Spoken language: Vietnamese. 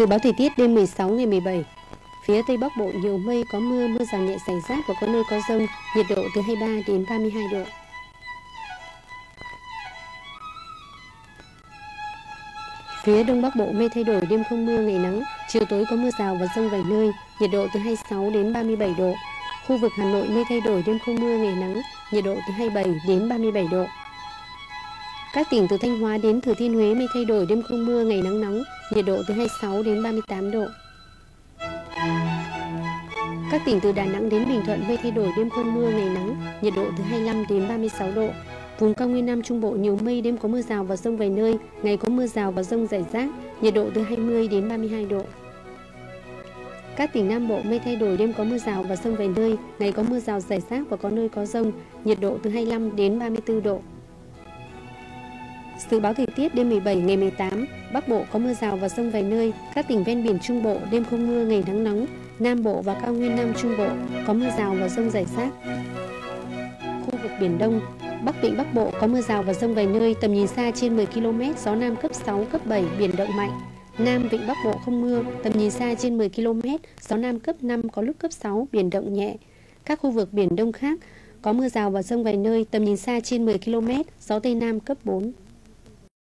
Dự báo thời tiết đêm 16 ngày 17 Phía Tây Bắc Bộ nhiều mây, có mưa, mưa rào nhẹ rải rác và có nơi có rông, nhiệt độ từ 23 đến 32 độ. Phía Đông Bắc Bộ mây thay đổi, đêm không mưa, ngày nắng, chiều tối có mưa rào và rông vài nơi, nhiệt độ từ 26 đến 37 độ. Khu vực Hà Nội mây thay đổi, đêm không mưa, ngày nắng, nhiệt độ từ 27 đến 37 độ. Các tỉnh từ Thanh Hóa đến Thừa Thiên Huế mây thay đổi, đêm không mưa, ngày nắng nóng, nhiệt độ từ 26 đến 38 độ. Các tỉnh từ Đà Nẵng đến Bình Thuận mây thay đổi, đêm không mưa, ngày nắng, nhiệt độ từ 25 đến 36 độ. Vùng cao nguyên Nam Trung Bộ nhiều mây, đêm có mưa rào và rông vài nơi, ngày có mưa rào và rông rải rác, nhiệt độ từ 20 đến 32 độ. Các tỉnh Nam Bộ mây thay đổi, đêm có mưa rào và rông vài nơi, ngày có mưa rào rải rác và có nơi có rông, nhiệt độ từ 25 đến 34 độ. Dự báo thời tiết đêm 17 ngày 18, Bắc Bộ có mưa rào và rông vài nơi, các tỉnh ven biển Trung Bộ đêm không mưa, ngày nắng nóng, Nam Bộ và cao nguyên Nam Trung Bộ có mưa rào và rông rải rác. Khu vực Biển Đông, Bắc Vịnh Bắc Bộ có mưa rào và rông vài nơi, tầm nhìn xa trên 10 km, gió Nam cấp 6, cấp 7, biển động mạnh. Nam Vịnh Bắc Bộ không mưa, tầm nhìn xa trên 10 km, gió Nam cấp 5, có lúc cấp 6, biển động nhẹ. Các khu vực Biển Đông khác có mưa rào và rông vài nơi, tầm nhìn xa trên 10 km, gió Tây Nam cấp 4.